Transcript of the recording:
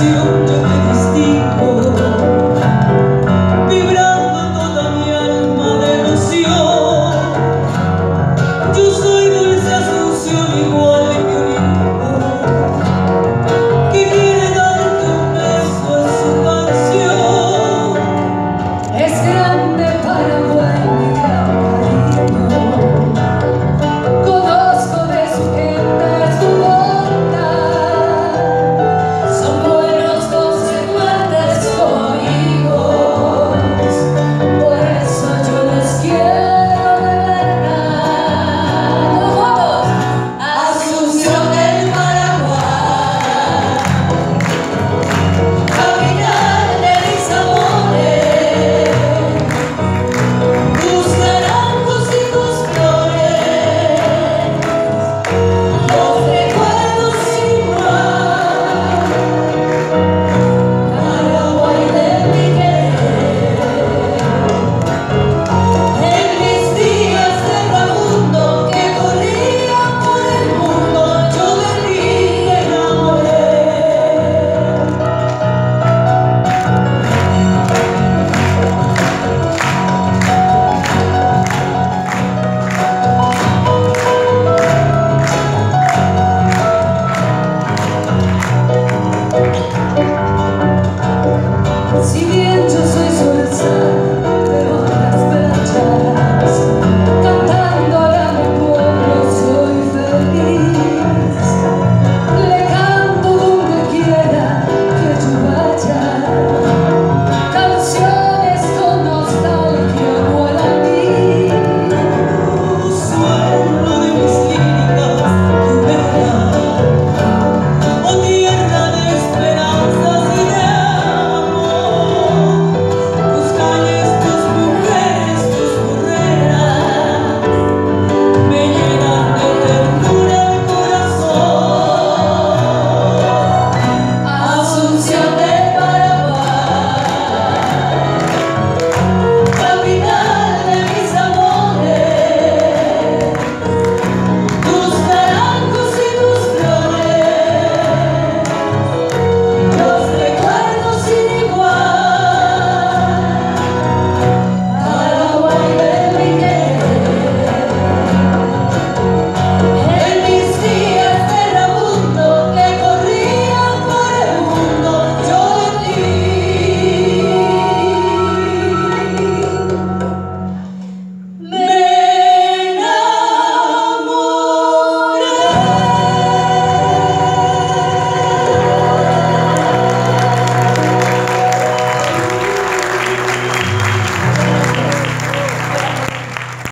you. 这最初的真